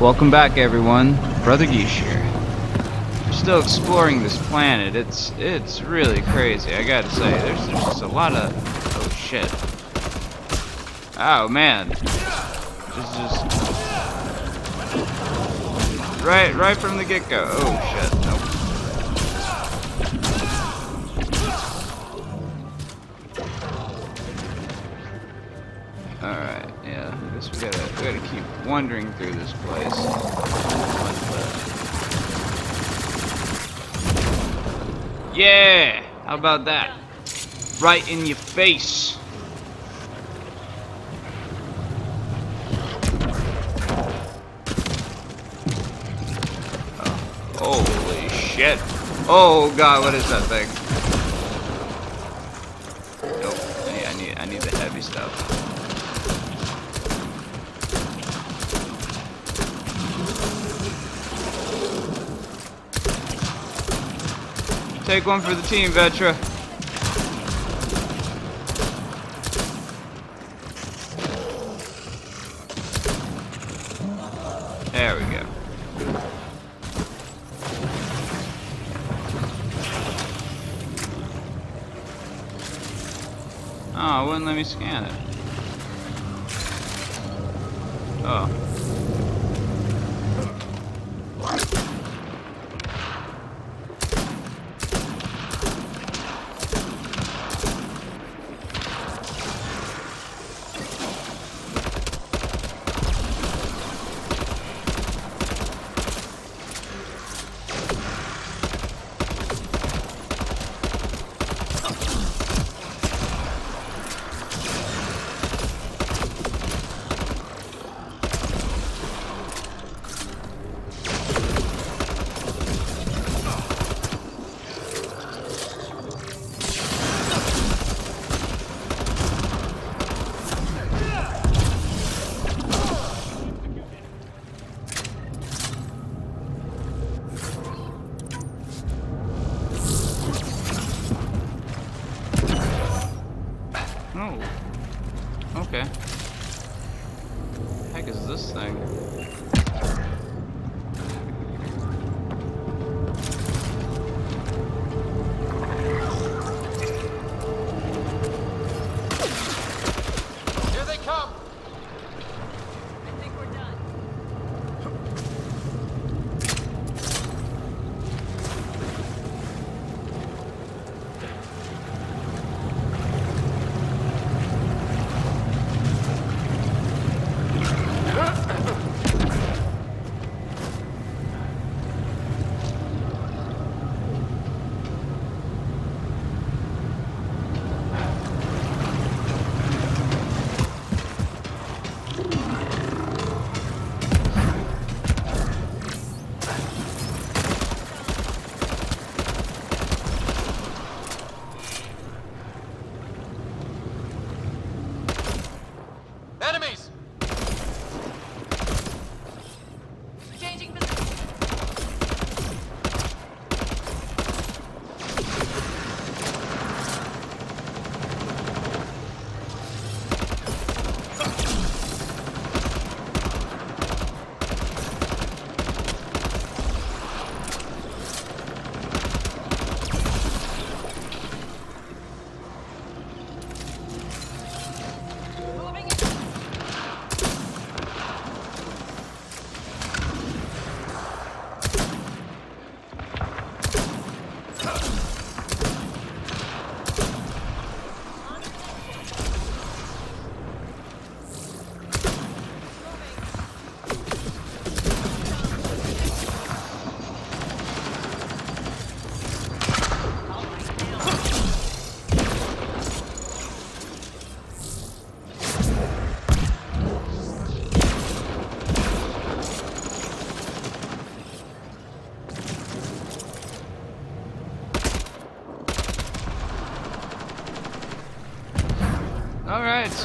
Welcome back, everyone. Brother Ghesh here. We're still exploring this planet. It's it's really crazy. I gotta say, there's, there's just a lot of oh shit. Oh man, just just right right from the get go. Oh shit. Nope. Alright, guess we gotta we gotta keep wandering through this place. Yeah! How about that? Right in your face. Holy shit. Oh god, what is that thing? Nope. I need I need the heavy stuff. Take one for the team, Vetra. There we go. Oh, it wouldn't let me scan it. Oh.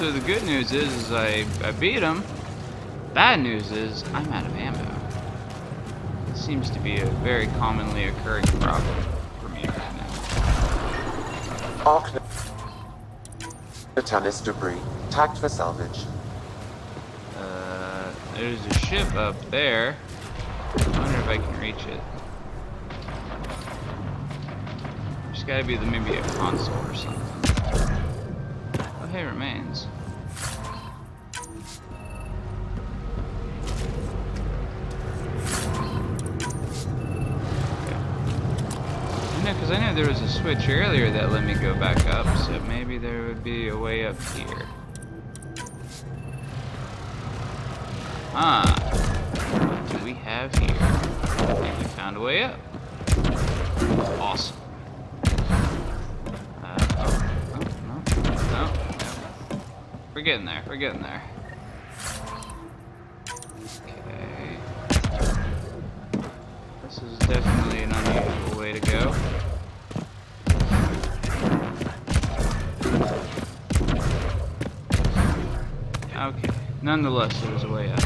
So the good news is, is I, I beat him. Bad news is, I'm out of ammo. It seems to be a very commonly occurring problem for me right now. Ark Natanus debris. Tagged for salvage. Uh, There's a ship up there. I wonder if I can reach it. There's gotta be the, maybe a console or something. Hey, remains. because I know there was a switch earlier that let me go back up, so maybe there would be a way up here. Ah, what do we have here? And we found a way up. Awesome. We're getting there, we're getting there. Okay. This is definitely an unusual way to go. Okay, nonetheless, there's a way up.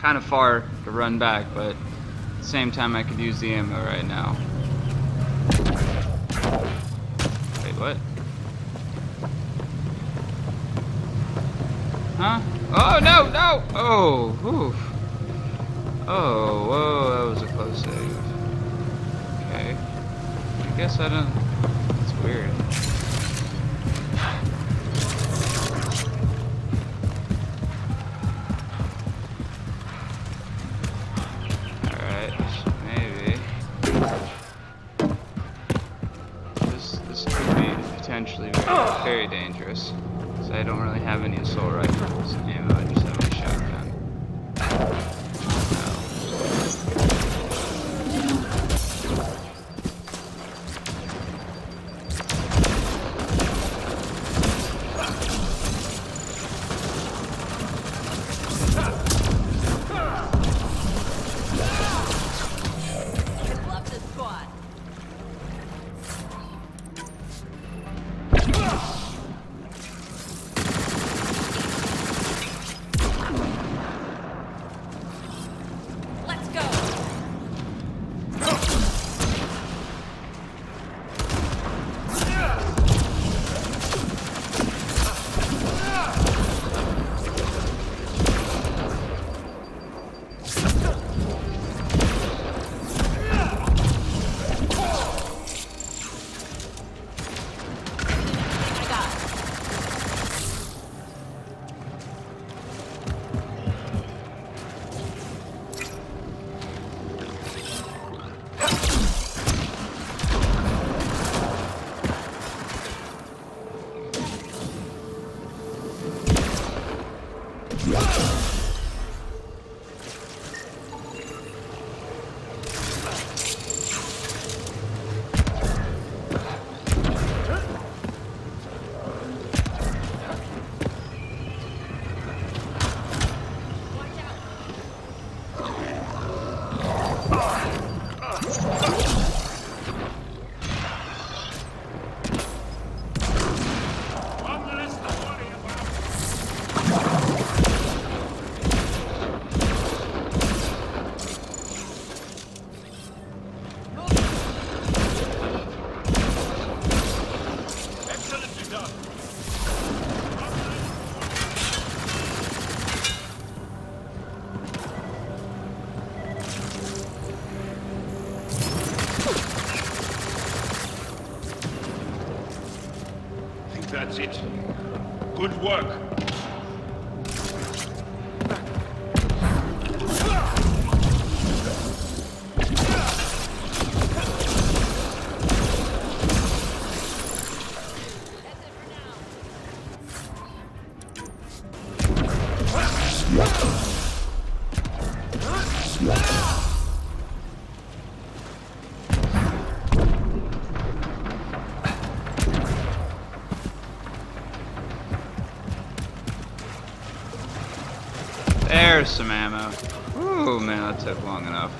Kind of far to run back, but at the same time I could use the ammo right now. Wait, what? Huh? Oh, no, no! Oh, oof. Oh, whoa, that was a close save. Okay. I guess I don't... It's weird. It. Good work. There's some ammo. Ooh, man, that took long enough.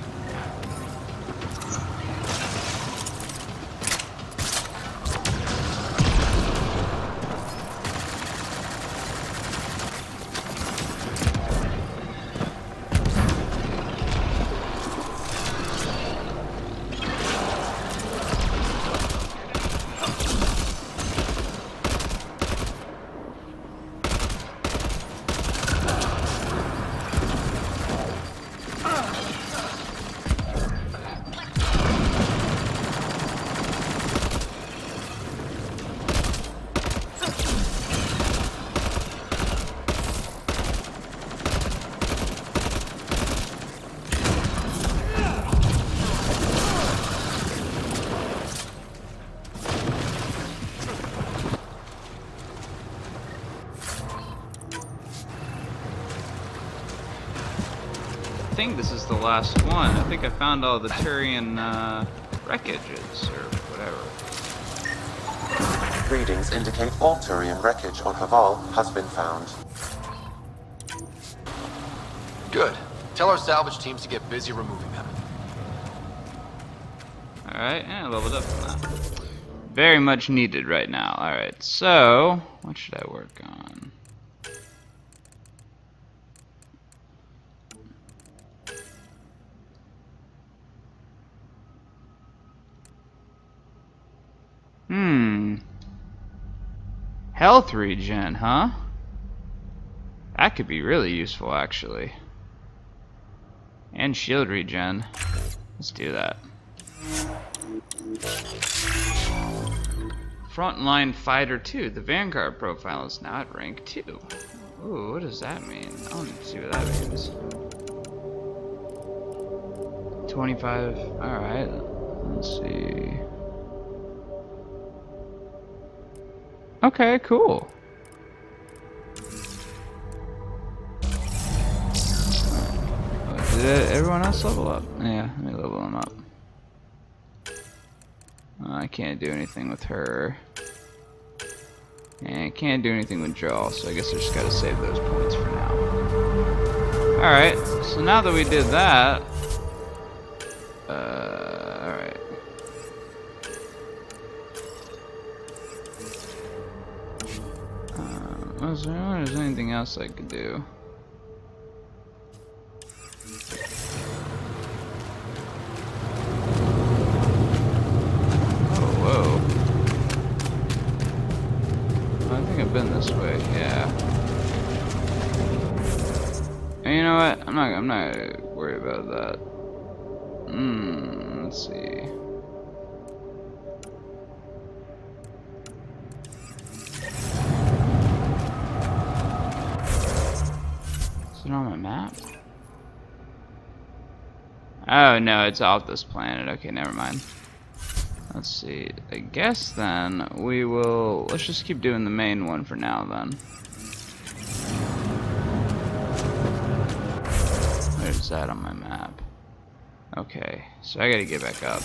This is the last one. I think I found all the Turian uh, wreckages or whatever. Readings indicate all Turian wreckage on Havarl has been found. Good. Tell our salvage teams to get busy removing them. Alright, and I leveled up on that. Very much needed right now. Alright, so what should I work on? Health regen, huh? That could be really useful, actually. And shield regen. Let's do that. Frontline Fighter 2. The Vanguard profile is now at rank 2. Ooh, what does that mean? I want to see what that means. 25. Alright. Let's see. Okay, cool. Oh, Did everyone else level up? Yeah, let me level them up. Uh, I can't do anything with her. And can't do anything with Jaal, so I guess I just gotta save those points for now. Alright, so now that we did that... was there, was there anything else I could do? Oh, whoa. I think I've been this way, yeah. You know what? I'm not I'm not worried about that. Hmm, let's see. On my map? Oh no, it's off this planet. Okay, never mind. Let's see. I guess then we will. Let's just keep doing the main one for now then. Where's that on my map? Okay, so I gotta get back up.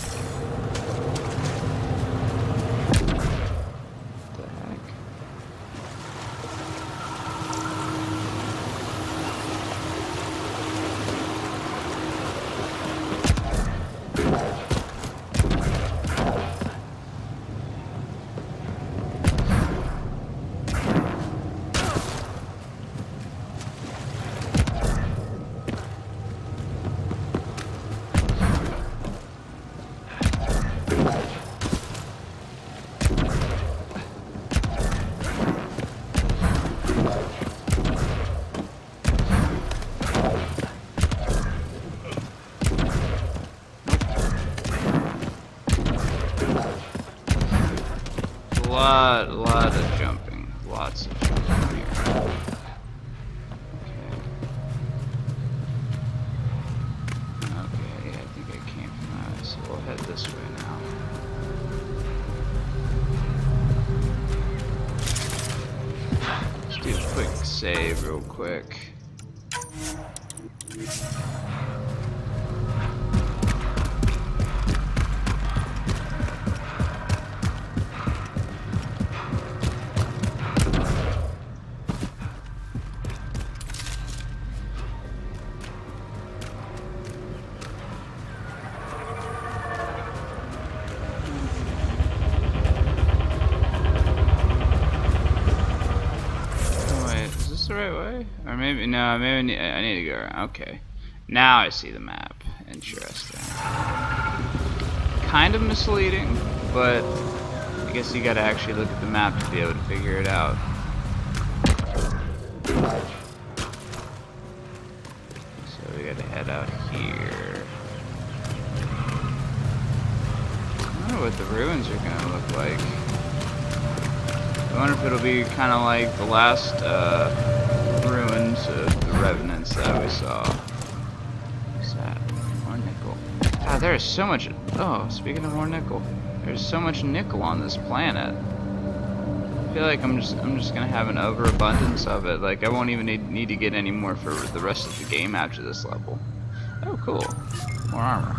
Lot, of jumping. Lots of jumping here. Okay. Okay, I think I came from that, so we'll head this way now. Let's do a quick save real quick. Maybe, no, maybe I need, to go around. Okay. Now I see the map. Interesting. Kind of misleading, but I guess you gotta actually look at the map to be able to figure it out. So we gotta head out here. I wonder what the ruins are gonna look like. I wonder if it'll be kind of like the last uh, of the revenants that we saw. What's that? More nickel. God, there is so much. Oh, speaking of more nickel, there's so much nickel on this planet. I feel like I'm just I'm just gonna have an overabundance of it. Like I won't even need, need to get any more for the rest of the game after this level. Oh, cool. More armor.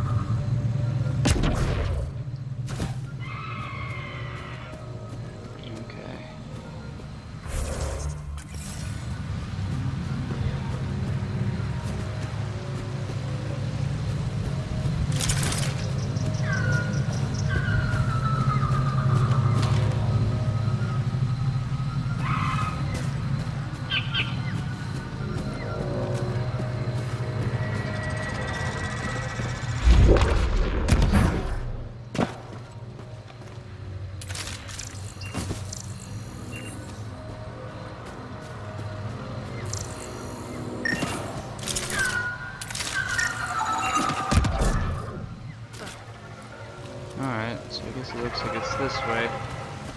Looks like it's this way.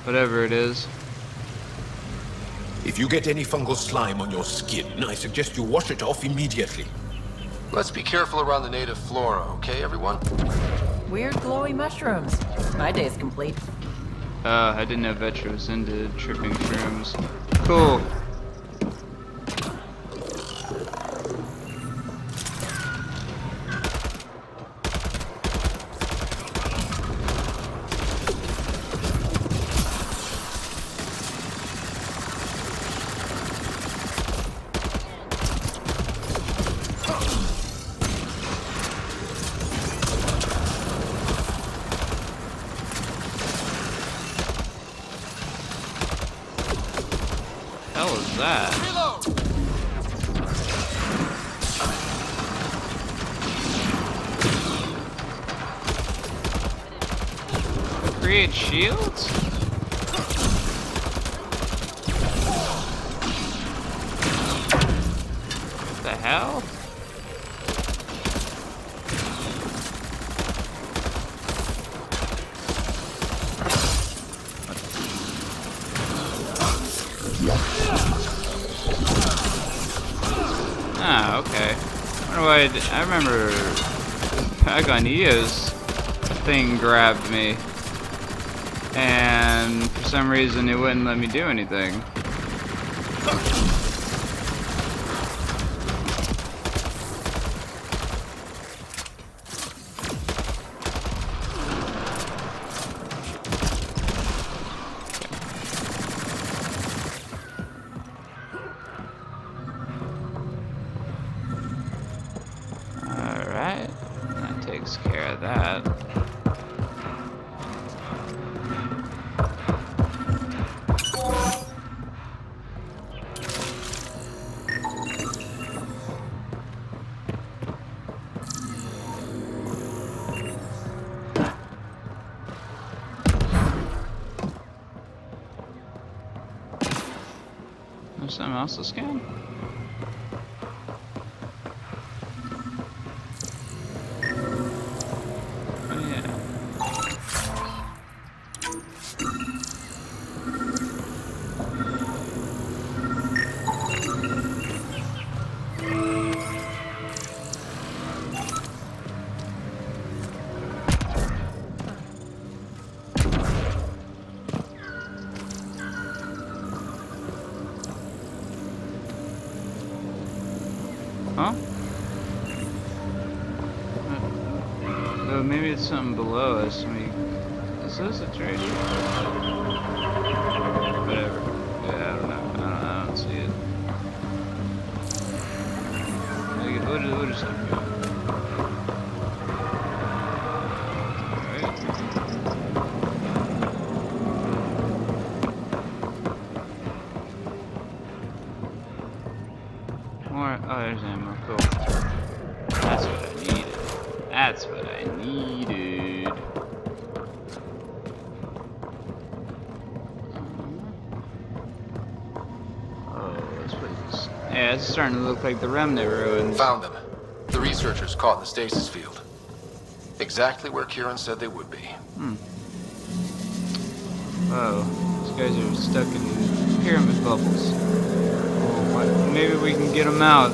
Whatever it is. If you get any fungal slime on your skin, I suggest you wash it off immediately. Let's be careful around the native flora, okay, everyone? Weird glowy mushrooms. My day's complete. Uh, I didn't know Vetra was into tripping shrooms. Cool. Is that? Create shields? Ah, okay. I why I, I remember back on EOS, thing grabbed me. And for some reason it wouldn't let me do anything. To scan? That's what I needed. Oh, this place. Yeah, it's starting to look like the Remnant ruins. Found them. The researchers caught in the stasis field. Exactly where Kieran said they would be. Hmm. Whoa, these guys are stuck in pyramid bubbles. Well, maybe we can get them out.